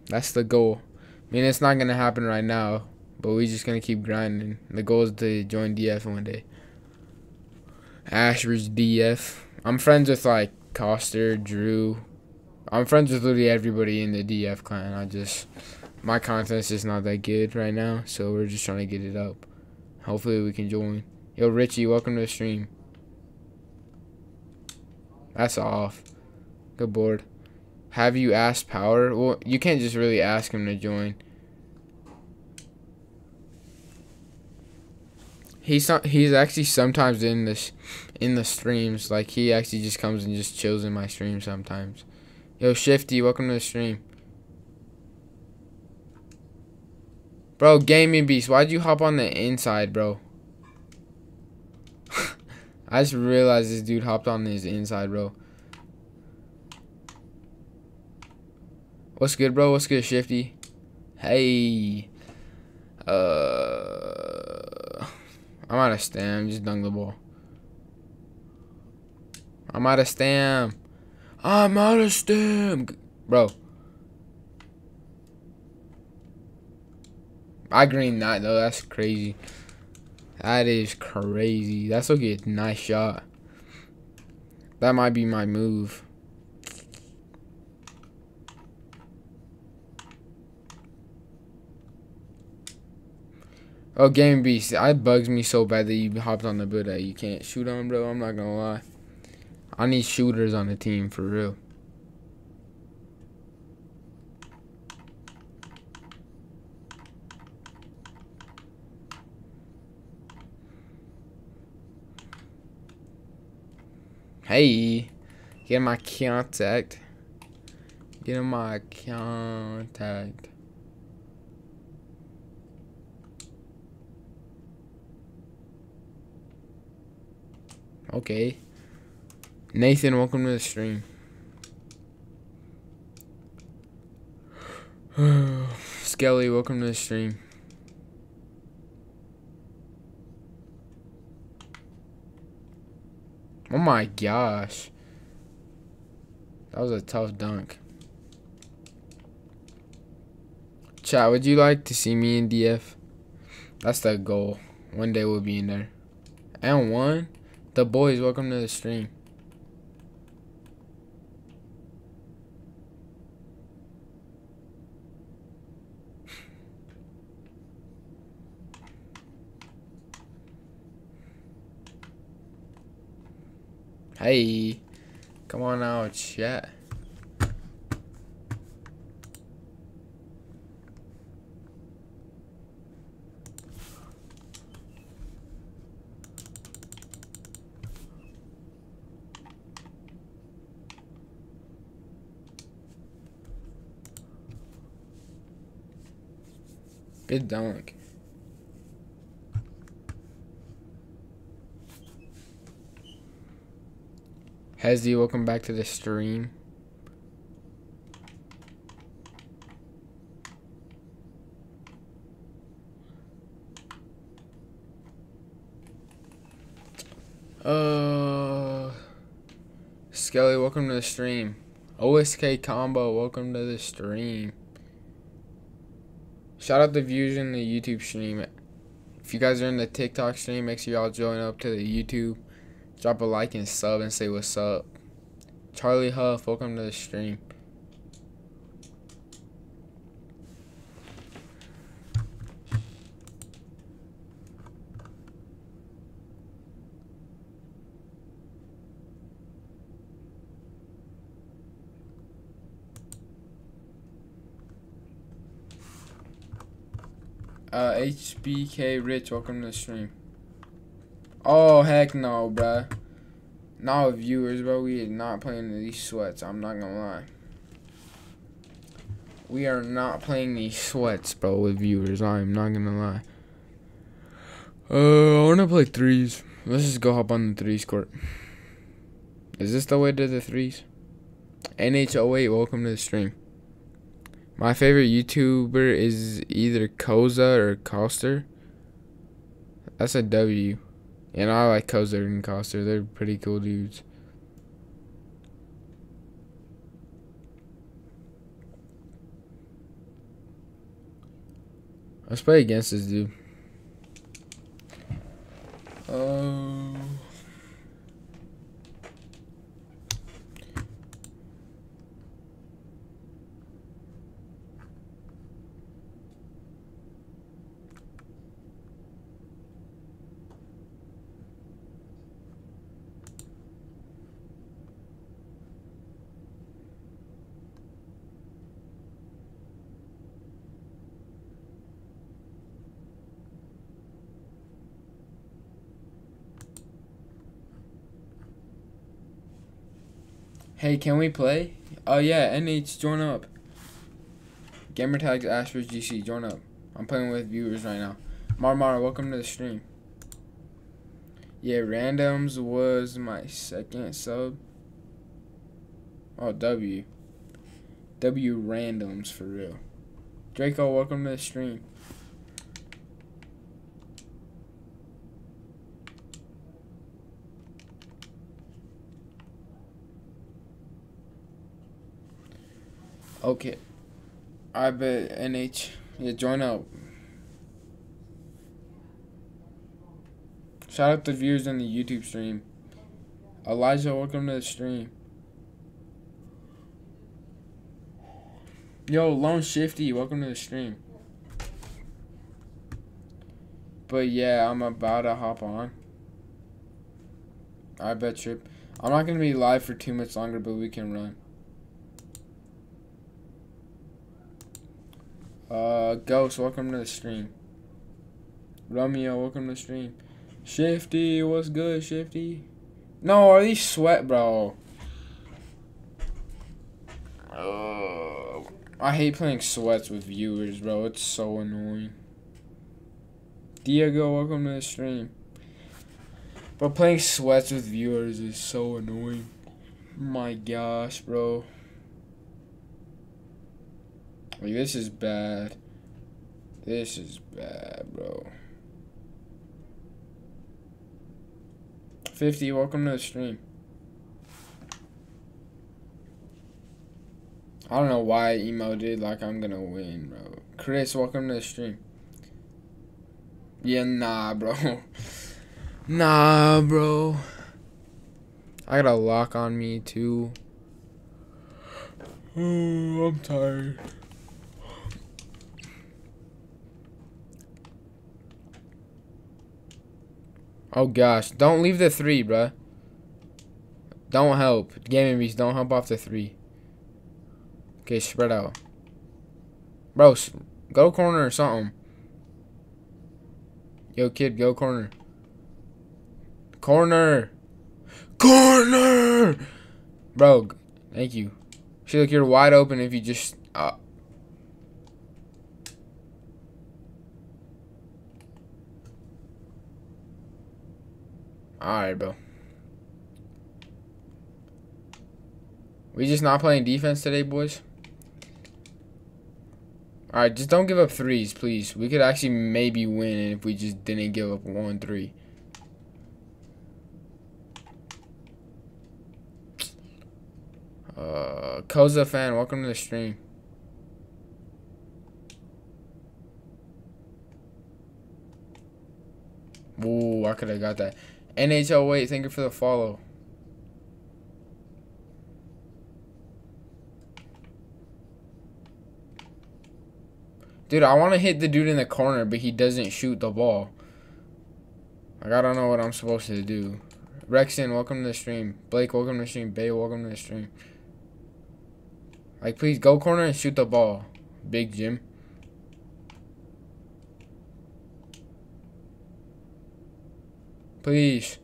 That's the goal. I mean it's not gonna happen right now, but we just gonna keep grinding. The goal is to join DF one day. Ashbridge DF. I'm friends with like Coster, Drew. I'm friends with literally everybody in the DF clan. I just my content's just not that good right now, so we're just trying to get it up. Hopefully we can join. Yo, Richie, welcome to the stream. That's off. Good board. Have you asked Power? Well, you can't just really ask him to join. He's not, he's actually sometimes in this in the streams. Like he actually just comes and just chills in my stream sometimes. Yo, Shifty, welcome to the stream. Bro, Gaming Beast, why'd you hop on the inside, bro? *laughs* I just realized this dude hopped on his inside, bro. What's good, bro? What's good, Shifty? Hey. Uh, I'm out of stam. Just dunk the ball. I'm out of stam. I'm out of stam. Bro. I green that, though. That's crazy. That is crazy. That's okay. Nice shot. That might be my move. Oh, Game Beast, it bugs me so bad that you hopped on the build that you can't shoot on, bro. I'm not gonna lie. I need shooters on the team, for real. Hey, get my contact. Get my contact. Okay. Nathan, welcome to the stream. *sighs* Skelly, welcome to the stream. Oh my gosh. That was a tough dunk. Chat, would you like to see me in DF? That's the goal. One day we'll be in there. And one. The boys, welcome to the stream. Hey, come on out, chat. Good dunk. Hezzy, welcome back to the stream. Uh, Skelly, welcome to the stream. OSK Combo, welcome to the stream. Shout out the views in the YouTube stream. If you guys are in the TikTok stream, make sure y'all join up to the YouTube. Drop a like and sub and say what's up. Charlie Huff, welcome to the stream. Uh, HBK Rich, welcome to the stream. Oh, heck no, bruh. Now viewers, bro, we are not playing these sweats. I'm not gonna lie. We are not playing these sweats, bro, with viewers. I'm not gonna lie. Uh, I wanna play threes. Let's just go hop on the threes court. Is this the way to the threes? NH08, welcome to the stream. My favorite YouTuber is either Koza or Coster. That's a W. And I like Kozer and Coster. They're pretty cool dudes. Let's play against this dude. Oh. Uh... Hey, can we play? Oh yeah, NH, join up. Gamertags Aspers GC, join up. I'm playing with viewers right now. Marmar, welcome to the stream. Yeah, randoms was my second sub. Oh, W. W randoms for real. Draco, welcome to the stream. Okay. I bet NH. Yeah, join up. Shout out to viewers on the YouTube stream. Elijah, welcome to the stream. Yo, Lone Shifty, welcome to the stream. But yeah, I'm about to hop on. I bet Trip. I'm not gonna be live for too much longer, but we can run. Uh, Ghost, welcome to the stream. Romeo, welcome to the stream. Shifty, what's good, Shifty? No, are these sweat, bro? I hate playing sweats with viewers, bro. It's so annoying. Diego, welcome to the stream. But playing sweats with viewers is so annoying. My gosh, bro. Like, this is bad. This is bad, bro. 50, welcome to the stream. I don't know why I emoted like I'm gonna win, bro. Chris, welcome to the stream. Yeah, nah, *laughs* bro. nah, bro. I got a lock on me, too. Oh, *sighs* I'm tired. Oh, gosh. Don't leave the three, bro. Don't help. Gaming Beast, don't help off the three. Okay, spread out. Bro, go corner or something. Yo, kid, go corner. Corner. Corner! Bro, thank you. See, look, you're wide open if you just... Uh. Alright, bro. We just not playing defense today, boys? Alright, just don't give up threes, please. We could actually maybe win if we just didn't give up one three. Uh, Koza fan, welcome to the stream. Ooh, I could have got that. NHL, wait, thank you for the follow. Dude, I want to hit the dude in the corner, but he doesn't shoot the ball. Like, I don't know what I'm supposed to do. Rexon, welcome to the stream. Blake, welcome to the stream. Bay, welcome to the stream. Like, please go corner and shoot the ball. Big Jim. Please.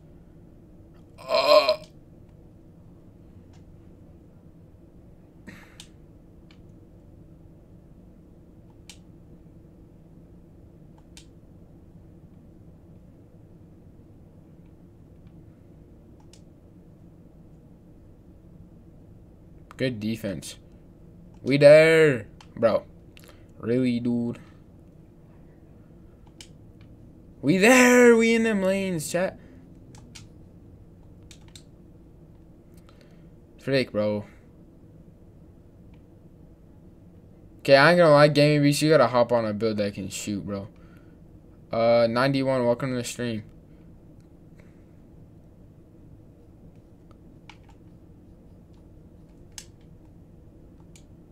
Good defense. We there. Bro. Really, dude. We there. We in them lanes, chat. Frick, bro. Okay, I ain't gonna lie, Gaming Beast, you gotta hop on a build that can shoot, bro. Uh, 91, welcome to the stream.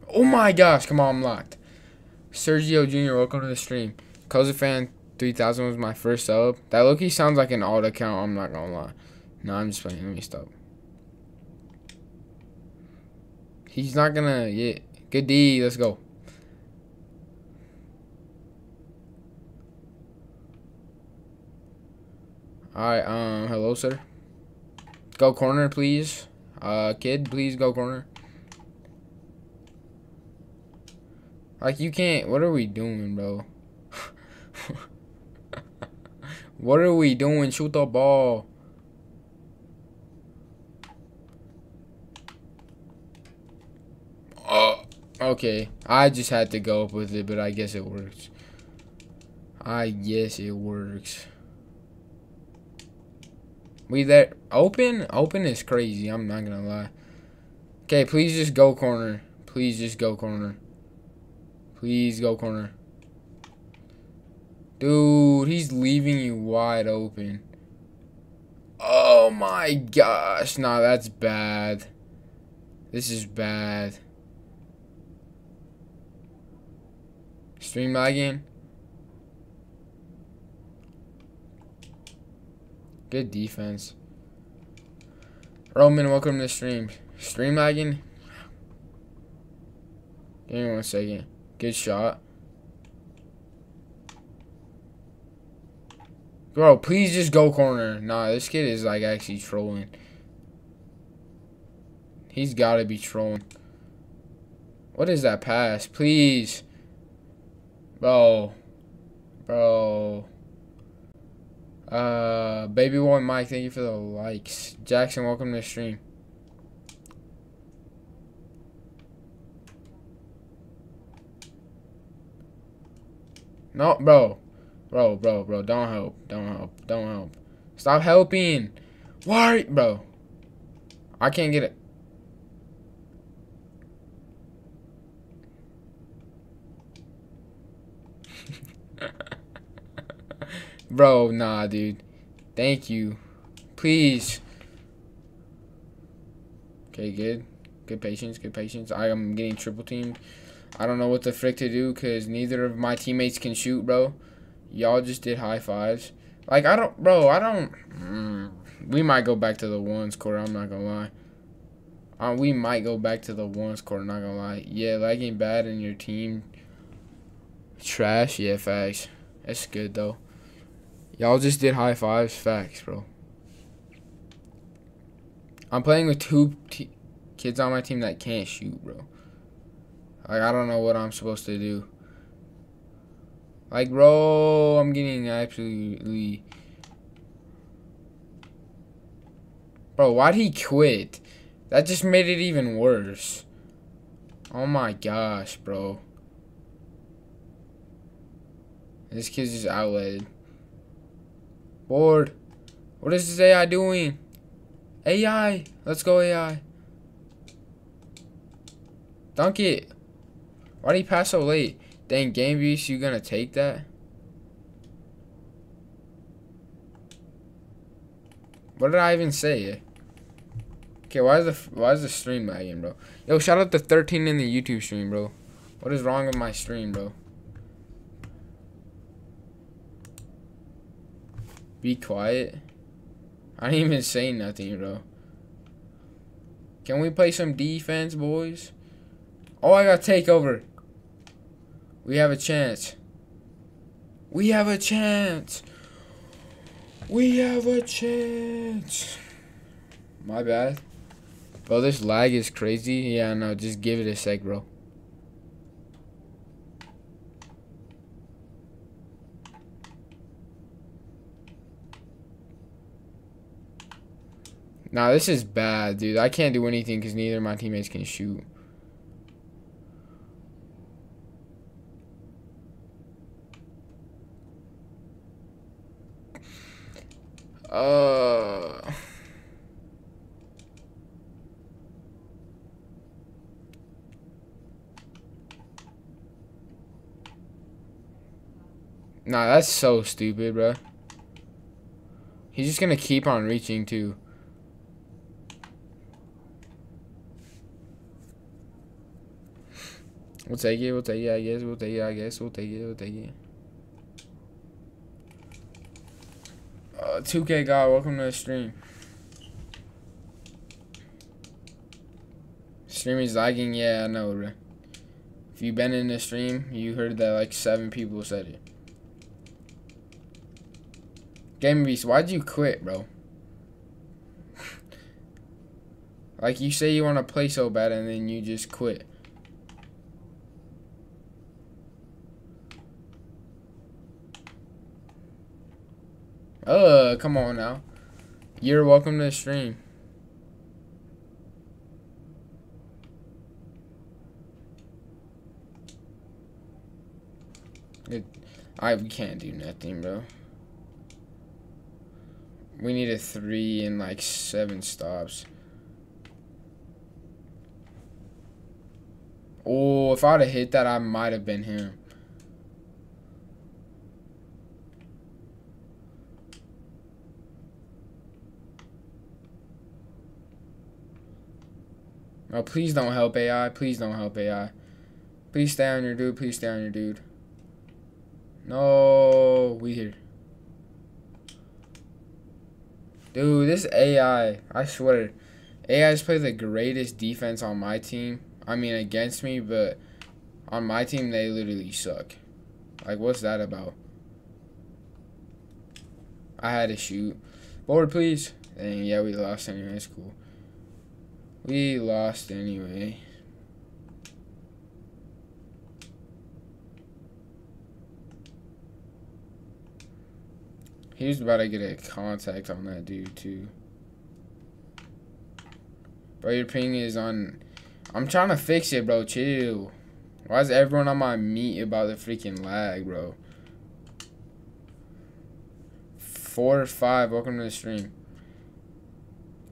Oh my gosh, come on, I'm locked. Sergio Jr., welcome to the stream. Cozy Fan 3000 was my first sub. That Loki sounds like an alt account, I'm not gonna lie. No, I'm just playing. Let me stop. He's not gonna. Yeah. Good D. Let's go. Alright, um, hello, sir. Go corner, please. Uh, kid, please go corner. Like, you can't. What are we doing, bro? What are we doing? Shoot the ball. Oh, okay. I just had to go up with it, but I guess it works. I guess it works. We there open? Open is crazy, I'm not gonna lie. Okay, please just go corner. Please just go corner. Please go corner. Dude, he's leaving you wide open. Oh my gosh. Nah, that's bad. This is bad. Stream lagging. Good defense. Roman, welcome to the stream. Stream lagging? Give me one second. Good shot. Bro, please just go corner. Nah, this kid is like actually trolling. He's got to be trolling. What is that pass? Please. Bro. Bro. Uh, Baby One Mike, thank you for the likes. Jackson, welcome to the stream. No, bro. Bro, bro, bro, don't help. Don't help. Don't help. Stop helping. Why? Bro. I can't get it. *laughs* Bro, nah, dude. Thank you. Please. Okay, good. Good patience, good patience. I am getting triple teamed. I don't know what the frick to do because neither of my teammates can shoot, bro. Y'all just did high fives. Like, I don't, bro, I don't. Mm, we might go back to the ones quarter, I'm not gonna lie. Uh, we might go back to the ones quarter, not gonna lie. Yeah, lagging bad in your team. Trash, yeah, facts. That's good, though. Y'all just did high fives. Facts, bro. I'm playing with two kids on my team that can't shoot, bro. Like, I don't know what I'm supposed to do. Like, bro, I'm getting absolutely... Bro, why'd he quit? That just made it even worse. Oh my gosh, bro. This kid's just outletted. Board. What is this AI doing? AI. Let's go AI. Dunk it. Why did he pass so late? Dang, Game Beast, you gonna take that? What did I even say? Okay, why is the why is the stream lagging, bro? Yo, shout out to 13 in the YouTube stream, bro. What is wrong with my stream, bro? Be quiet. I didn't even say nothing, bro. Can we play some defense, boys? Oh, I got takeover. We have a chance. We have a chance. We have a chance. My bad. Bro, this lag is crazy. Yeah, no, just give it a sec, bro. Nah, this is bad, dude. I can't do anything because neither of my teammates can shoot. Uh... Nah, that's so stupid, bro. He's just gonna keep on reaching, too. We'll take it. We'll take it. I guess. We'll take it. I guess. We'll take it. We'll take it. Uh, 2K God, welcome to the stream. Stream is lagging. Yeah, I know. If you've been in the stream, you heard that like seven people said it. Game Beast, why'd you quit, bro? *laughs* Like you say you want to play so bad and then you just quit. Uh, come on now. You're welcome to the stream. It, I we can't do nothing, bro. We need a three and like seven stops. Oh, if I'd have hit that, I might have been him. Oh, please don't help AI. Please don't help AI. Please stay on your dude. Please stay on your dude. No, we here. Dude, this AI, I swear, AI's played the greatest defense on my team. I mean, against me, but on my team, they literally suck. Like, what's that about? I had to shoot. Board, please. And yeah, we lost anyway. It's cool. We lost anyway. He was about to get a contact on that dude too. Bro, your ping is on. I'm trying to fix it, bro. Chill. Why is everyone on my meat about the freaking lag, bro? Four or five. Welcome to the stream.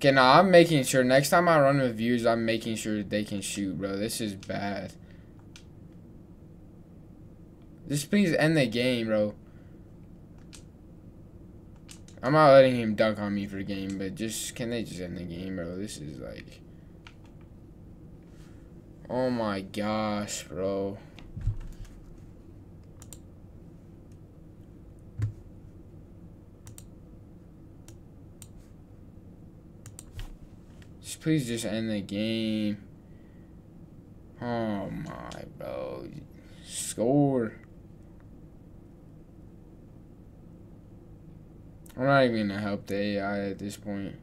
Okay, now I'm making sure next time I run with views, I'm making sure they can shoot, bro. This is bad. Just please end the game, bro. I'm not letting him dunk on me for the game, but just can they just end the game, bro? This is like Oh my gosh, bro. Please just end the game. Oh my, bro. Score. I'm not even gonna help the AI at this point.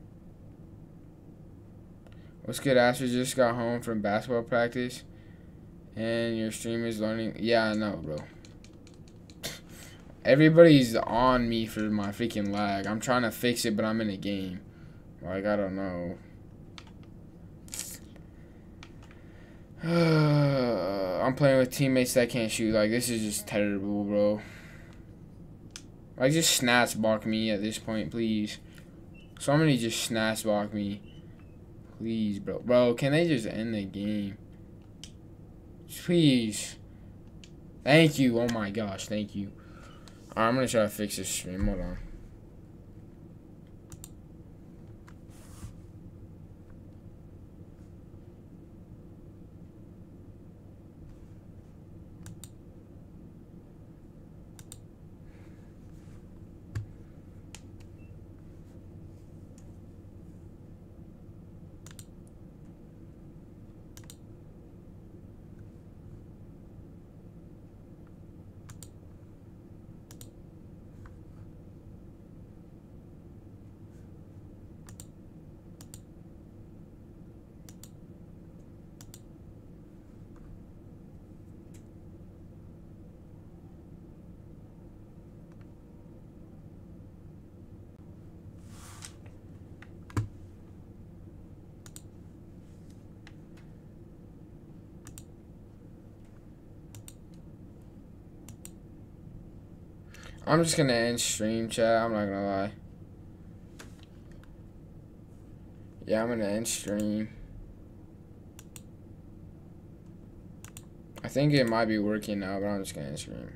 What's good, Asher? Just got home from basketball practice. And your stream is learning. Yeah, I know, bro. Everybody's on me for my freaking lag. I'm trying to fix it, but I'm in a game. Like, I don't know. *sighs* I'm playing with teammates that can't shoot. Like, this is just terrible, bro. Like, just snatch block me at this point, please. Somebody just snatch block me. Please, bro. Bro, can they just end the game? Please. Thank you. Oh my gosh, thank you. Right, I'm going to try to fix this stream. Hold on. I'm just gonna end stream chat, I'm not gonna lie. Yeah, I'm gonna end stream. I think it might be working now, but I'm just gonna end stream.